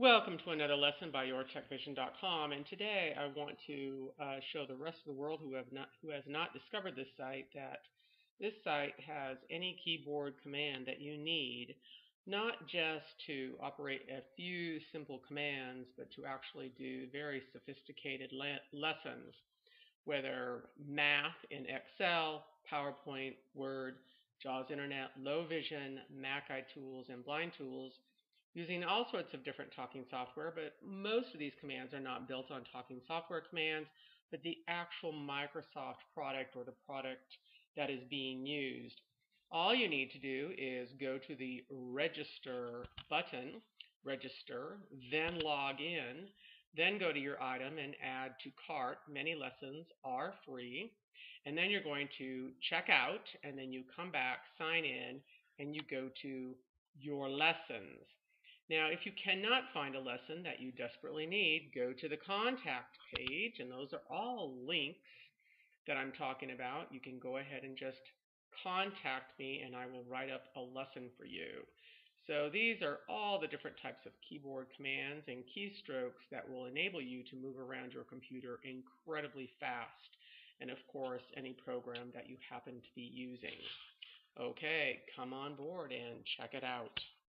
Welcome to another lesson by YourTechVision.com, and today I want to uh, show the rest of the world who have not who has not discovered this site that this site has any keyboard command that you need, not just to operate a few simple commands, but to actually do very sophisticated le lessons, whether math in Excel, PowerPoint, Word, JAWS Internet, Low Vision, Mac iTools, and Blind Tools using all sorts of different talking software, but most of these commands are not built on talking software commands, but the actual Microsoft product or the product that is being used. All you need to do is go to the register button, register, then log in, then go to your item and add to cart. Many lessons are free. And then you're going to check out, and then you come back, sign in, and you go to your lessons. Now, if you cannot find a lesson that you desperately need, go to the contact page, and those are all links that I'm talking about. You can go ahead and just contact me, and I will write up a lesson for you. So these are all the different types of keyboard commands and keystrokes that will enable you to move around your computer incredibly fast. And of course, any program that you happen to be using. Okay, come on board and check it out.